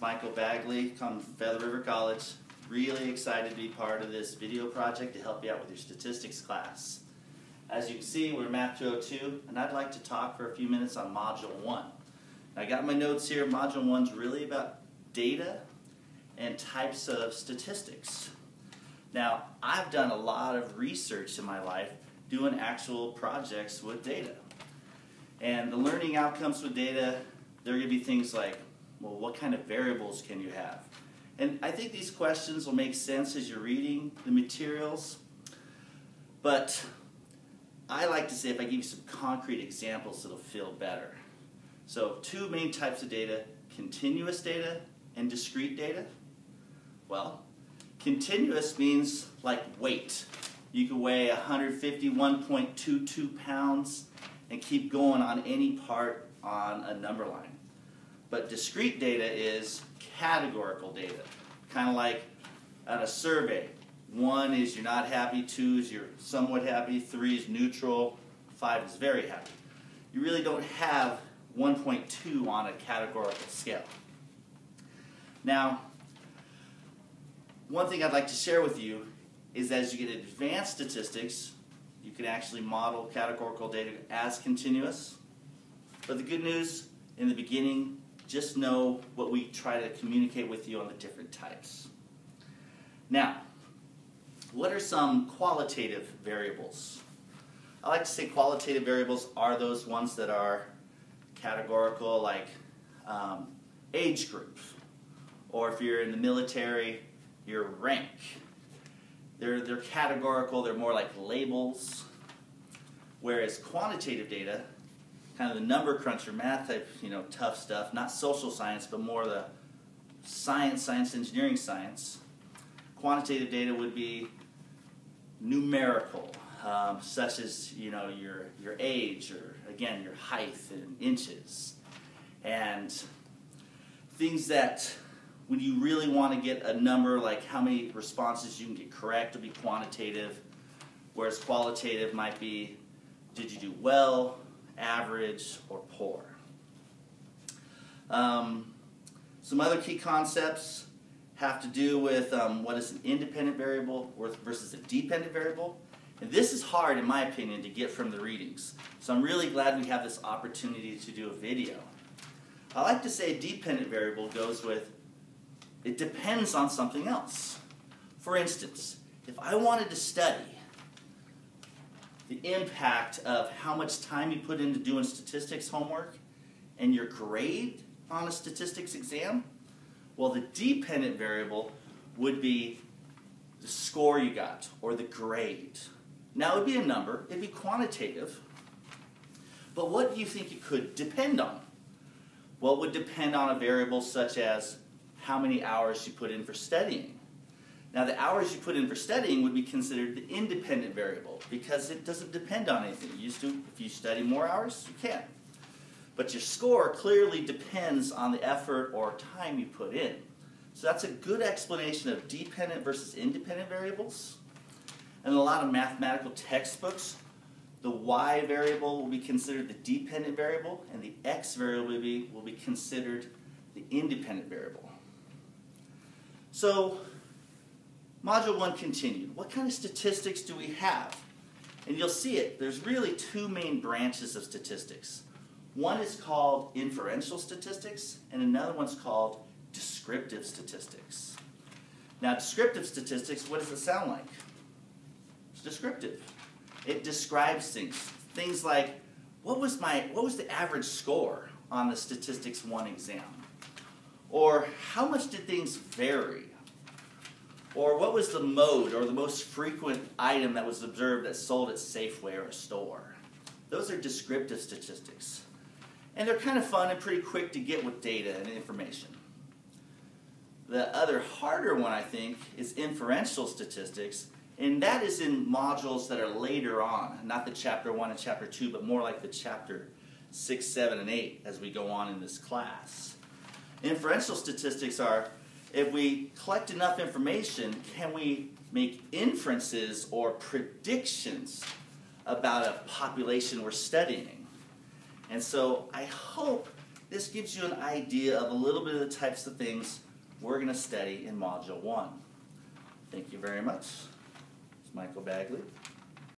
Michael Bagley from Feather River College. Really excited to be part of this video project to help you out with your statistics class. As you can see, we're Math 202, and I'd like to talk for a few minutes on Module 1. I got my notes here. Module 1 is really about data and types of statistics. Now, I've done a lot of research in my life doing actual projects with data. And the learning outcomes with data, there are going to be things like, well, what kind of variables can you have? And I think these questions will make sense as you're reading the materials. But I like to say if I give you some concrete examples, it'll feel better. So two main types of data, continuous data and discrete data. Well, continuous means like weight. You can weigh 151.22 pounds and keep going on any part on a number line. But discrete data is categorical data, kind of like on a survey. One is you're not happy, two is you're somewhat happy, three is neutral, five is very happy. You really don't have 1.2 on a categorical scale. Now, one thing I'd like to share with you is as you get advanced statistics, you can actually model categorical data as continuous. But the good news in the beginning, just know what we try to communicate with you on the different types. Now, what are some qualitative variables? I like to say qualitative variables are those ones that are categorical, like um, age group, or if you're in the military, your rank. They're, they're categorical, they're more like labels. Whereas quantitative data, kind of the number cruncher, math type, you know, tough stuff, not social science, but more the science, science, engineering science. Quantitative data would be numerical, um, such as, you know, your, your age or, again, your height in inches. And things that when you really want to get a number like how many responses you can get correct will be quantitative, whereas qualitative might be did you do well, average, or poor. Um, some other key concepts have to do with um, what is an independent variable versus a dependent variable. And this is hard, in my opinion, to get from the readings. So I'm really glad we have this opportunity to do a video. I like to say a dependent variable goes with it depends on something else. For instance, if I wanted to study the impact of how much time you put into doing statistics homework and your grade on a statistics exam, well, the dependent variable would be the score you got or the grade. Now, it would be a number, it'd be quantitative, but what do you think it could depend on? It would depend on a variable such as how many hours you put in for studying. Now, the hours you put in for studying would be considered the independent variable because it doesn't depend on anything. You used to, if you study more hours, you can. But your score clearly depends on the effort or time you put in. So that's a good explanation of dependent versus independent variables. And in a lot of mathematical textbooks, the y variable will be considered the dependent variable, and the x variable will be, will be considered the independent variable. So, Module 1 continued. What kind of statistics do we have? And you'll see it. There's really two main branches of statistics. One is called inferential statistics, and another one's called descriptive statistics. Now, descriptive statistics, what does it sound like? It's descriptive. It describes things. Things like, what was my what was the average score on the statistics 1 exam? Or how much did things vary? Or what was the mode or the most frequent item that was observed that sold at Safeway or a store? Those are descriptive statistics. And they're kind of fun and pretty quick to get with data and information. The other harder one, I think, is inferential statistics, and that is in modules that are later on, not the chapter 1 and chapter 2, but more like the chapter 6, 7, and 8 as we go on in this class. Inferential statistics are if we collect enough information, can we make inferences or predictions about a population we're studying? And so I hope this gives you an idea of a little bit of the types of things we're going to study in Module 1. Thank you very much. It's Michael Bagley.